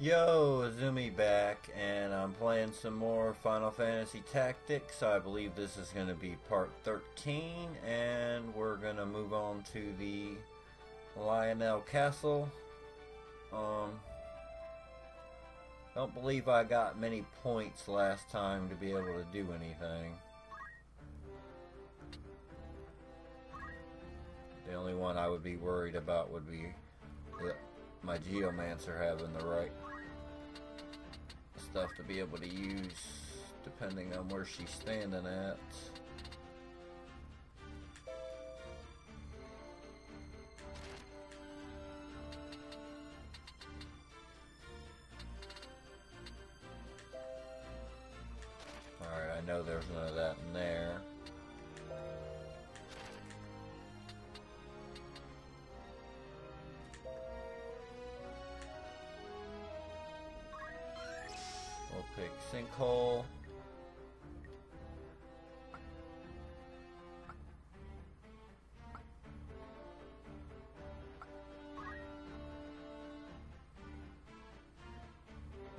Yo, Azumi back, and I'm playing some more Final Fantasy Tactics. I believe this is going to be part 13, and we're going to move on to the Lionel Castle. Um, don't believe I got many points last time to be able to do anything. The only one I would be worried about would be my Geomancer having the right stuff to be able to use depending on where she's standing at. Alright, I know there's none of that in there. Sinkhole.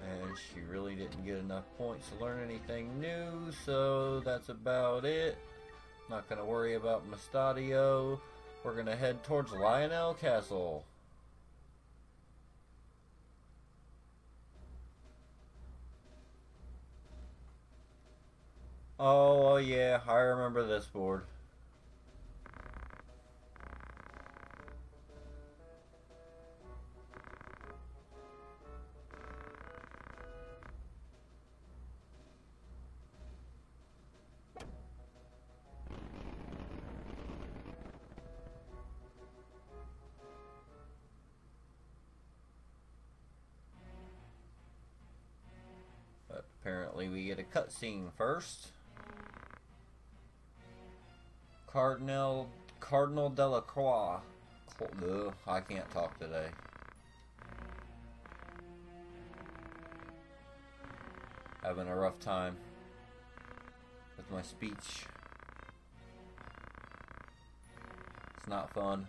And she really didn't get enough points to learn anything new, so that's about it. Not gonna worry about Mustadio. We're gonna head towards Lionel Castle. Oh, yeah, I remember this board. But apparently we get a cutscene first. Cardinal Cardinal Delacroix. Ugh, I can't talk today. Having a rough time with my speech. It's not fun.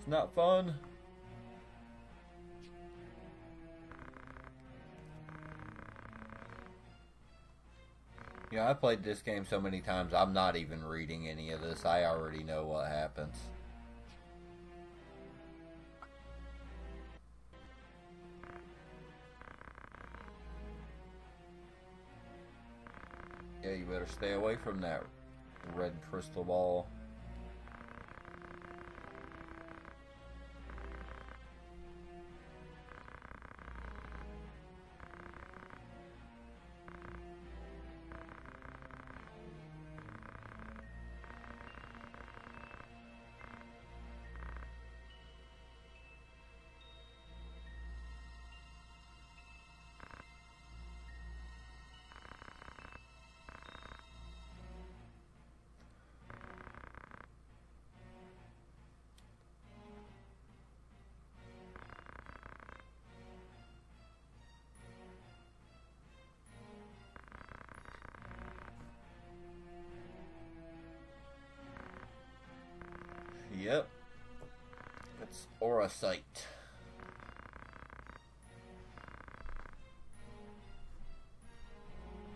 It's not fun. Yeah, I played this game so many times, I'm not even reading any of this. I already know what happens. Yeah, you better stay away from that red crystal ball. Yep. It's Auracite.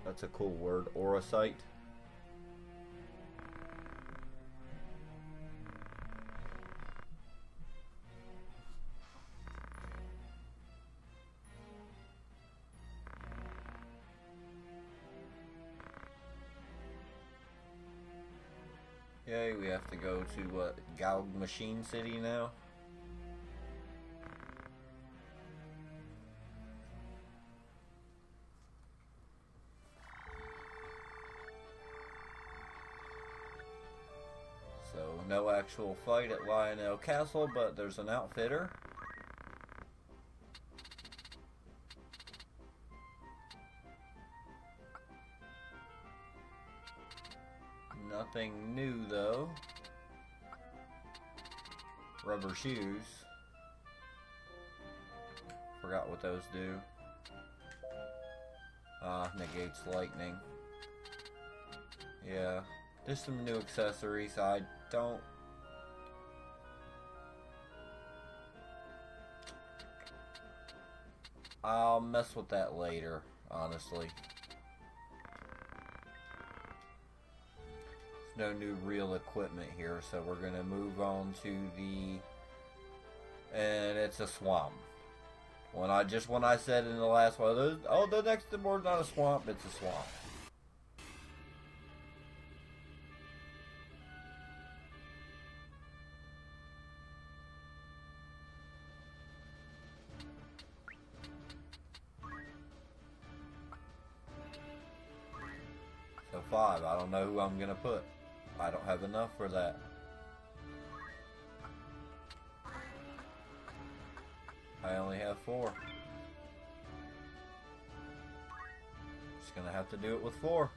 That's a cool word, Auracite. Yay, we have to go to what, Goug Machine City now? So, no actual fight at Lionel Castle, but there's an outfitter. Nothing new though. Rubber shoes. Forgot what those do. Ah, negates lightning. Yeah, just some new accessories. I don't I'll mess with that later, honestly. No new real equipment here, so we're going to move on to the... And it's a swamp. When I just when I said in the last one, oh, the next board's not a swamp, it's a swamp. So five, I don't know who I'm gonna put. I don't have enough for that. I only have four. Just gonna have to do it with four.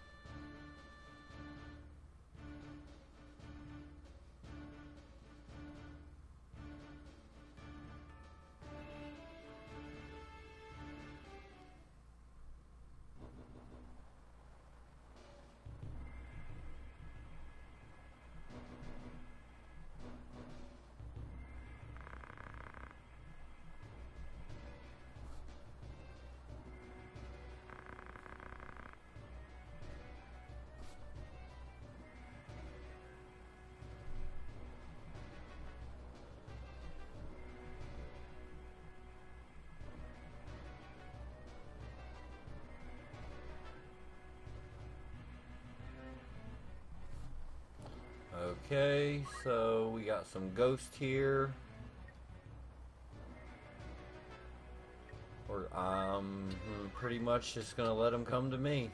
Okay, so we got some ghost here. Or I'm pretty much just gonna let them come to me.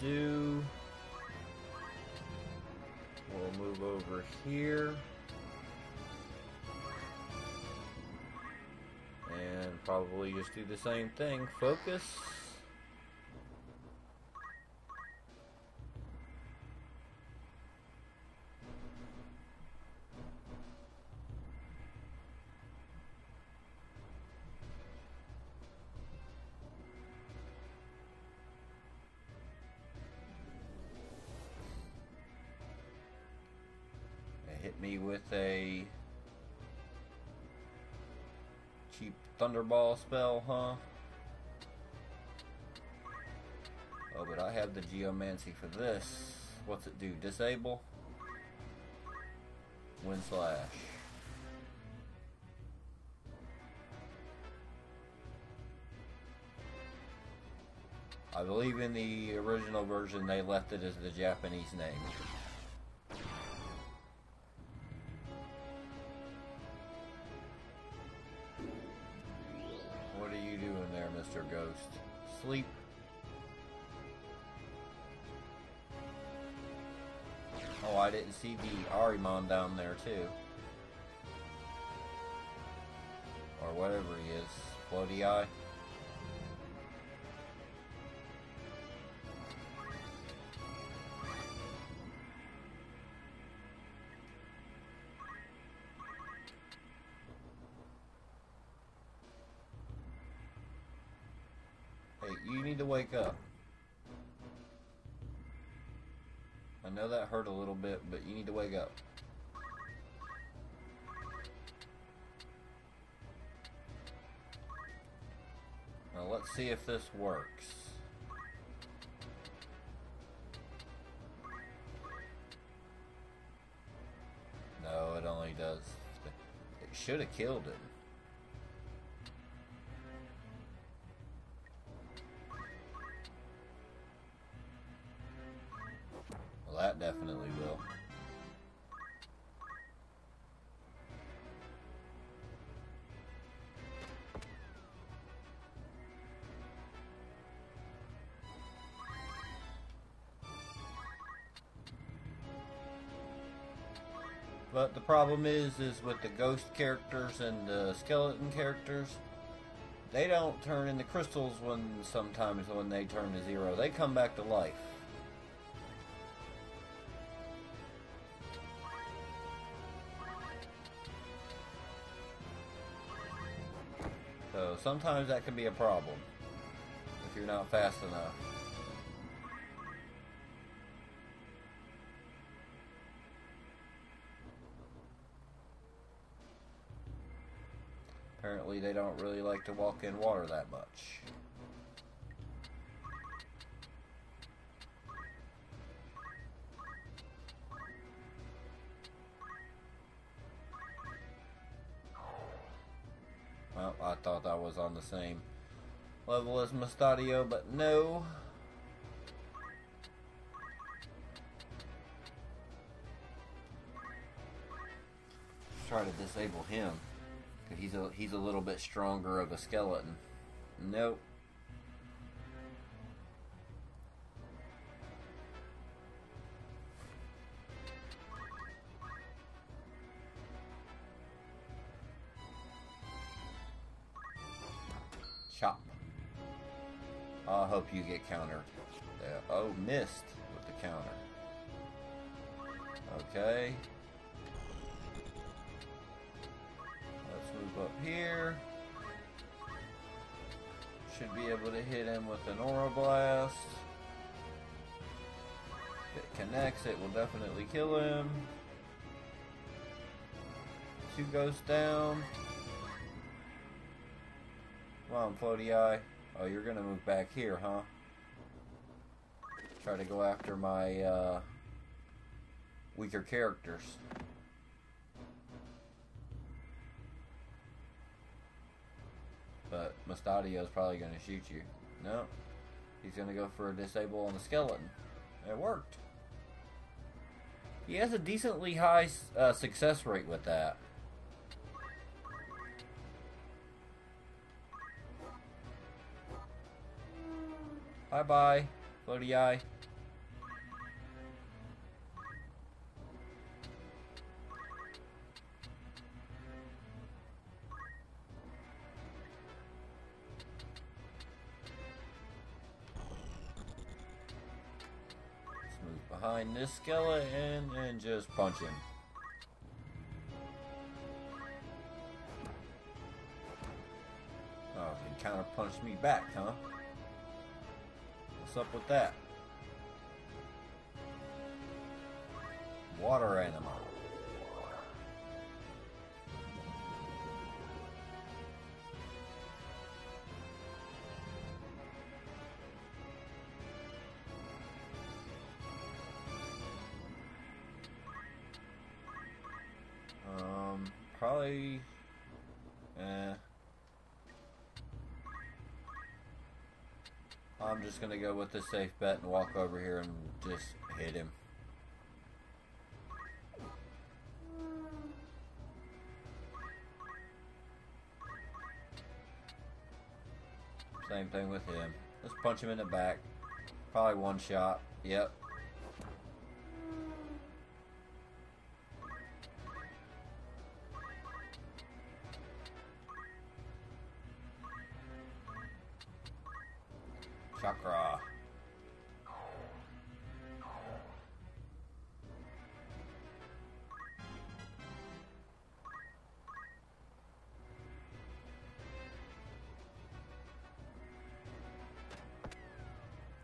Do, we'll move over here. And probably just do the same thing. Focus. Hit me with a cheap Thunderball spell, huh? Oh, but I have the Geomancy for this. What's it do? Disable? Wind Slash. I believe in the original version they left it as the Japanese name. Sleep. Oh, I didn't see the Ahriman down there too. Or whatever he is. Floaty Eye. Hurt a little bit, but you need to wake up. Now let's see if this works. No, it only does. It should have killed it. But the problem is, is with the ghost characters and the skeleton characters, they don't turn into crystals when sometimes when they turn to zero. They come back to life. So sometimes that can be a problem if you're not fast enough. They don't really like to walk in water that much. Well, I thought I was on the same level as Mustadio, but no. Try to disable him. He's a he's a little bit stronger of a skeleton. Nope. Chop. I hope you get countered. Yeah. Uh, oh, missed with the counter. Okay. Here. Should be able to hit him with an Aura Blast. If it connects, it will definitely kill him. Two ghosts down. Come on, Floaty Eye. Oh, you're gonna move back here, huh? Try to go after my, uh, weaker characters. Mustadio's probably gonna shoot you. No. He's gonna go for a disable on the skeleton. It worked. He has a decently high uh, success rate with that. Bye bye, Floaty Eye. Behind this skeleton and just punch him. Oh, he of punched me back, huh? What's up with that? Water animal. Probably. Eh. I'm just gonna go with the safe bet and walk over here and just hit him. Same thing with him. Let's punch him in the back. Probably one shot. Yep. Chakra.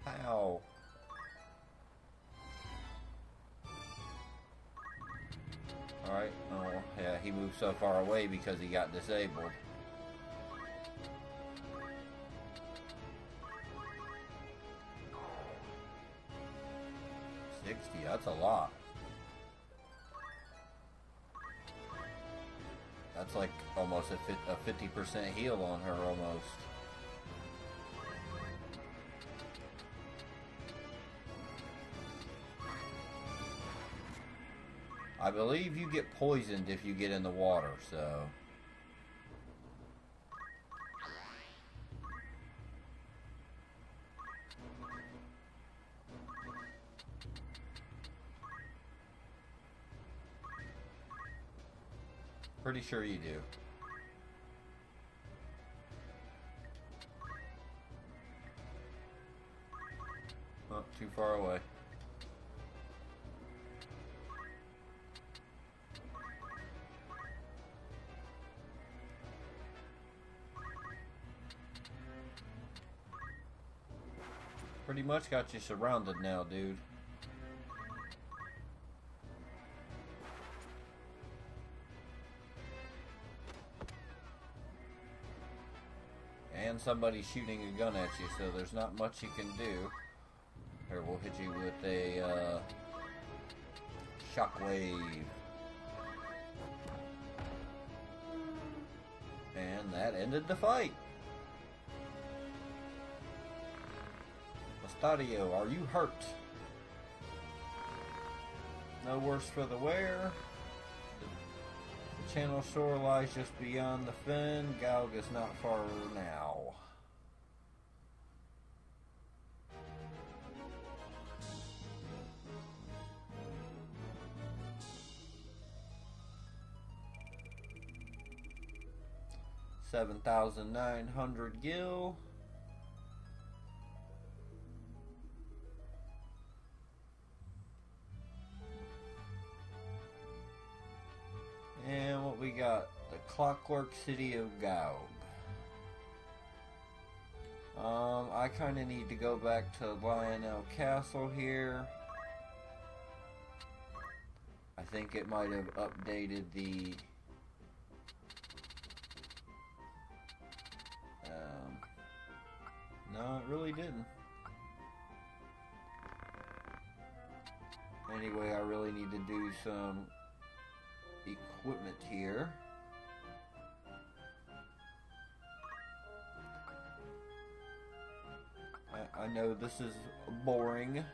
Ow. Alright, oh, yeah, he moved so far away because he got disabled. That's like almost a 50% heal on her almost. I believe you get poisoned if you get in the water, so... sure you do. Not too far away. Pretty much got you surrounded now, dude. Somebody's shooting a gun at you, so there's not much you can do. Here, we'll hit you with a uh, shockwave. And that ended the fight. Mustadio, are you hurt? No worse for the wear. Channel shore lies just beyond the fen. Goug is not far now. Seven thousand nine hundred gil. We got? The Clockwork City of Goug. Um, I kind of need to go back to Lionel Castle here. I think it might have updated the... Um, no, it really didn't. Anyway, I really need to do some equipment here. I, I know this is boring.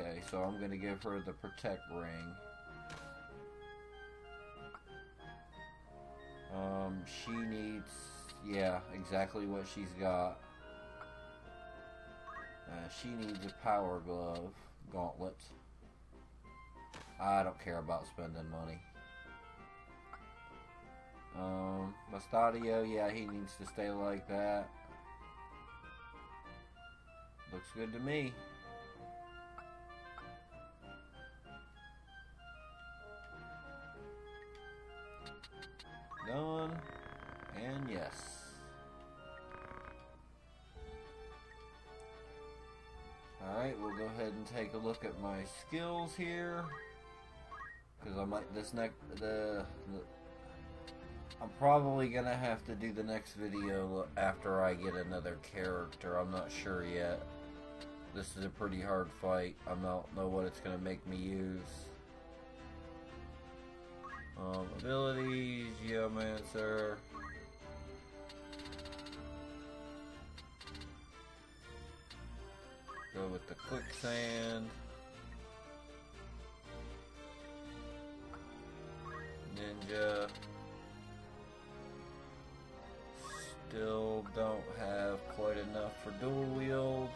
Okay, so I'm to give her the protect ring. Um, she needs, yeah, exactly what she's got. Uh, she needs a power glove, gauntlet. I don't care about spending money. Um, Mustadio, yeah, he needs to stay like that. Looks good to me. Done. And yes. Alright, we'll go ahead and take a look at my skills here. Because I might, this next, the, the I'm probably gonna have to do the next video after I get another character. I'm not sure yet. This is a pretty hard fight. I don't know what it's gonna make me use. Um, abilities, Geomancer. Go with the quicksand. Ninja. Still don't have quite enough for dual wield.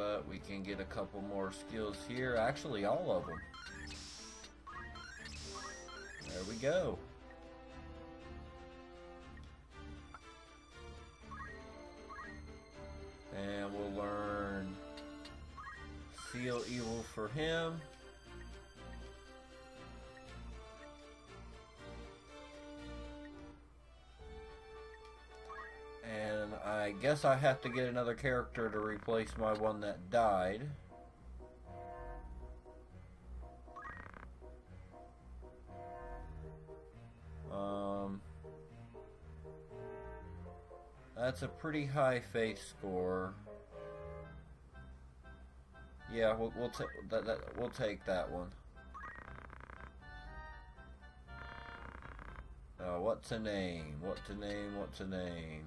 But we can get a couple more skills here. Actually, all of them. There we go. And we'll learn Seal Evil for him. Guess I have to get another character to replace my one that died. Um, that's a pretty high faith score. Yeah, we'll we'll take that, that we'll take that one. Uh, what's a name? What's a name? What's a name?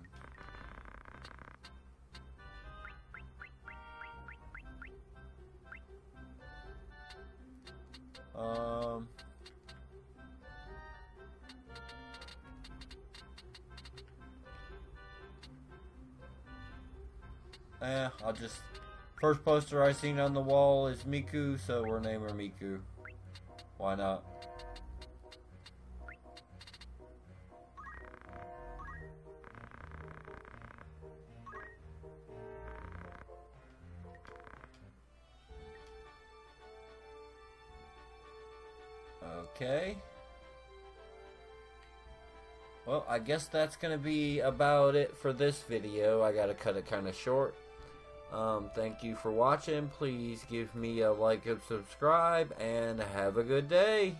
I'll just... First poster I seen on the wall is Miku, so we're naming her Miku. Why not? Okay. Well, I guess that's going to be about it for this video. I got to cut it kind of short. Um, thank you for watching. Please give me a like and subscribe, and have a good day.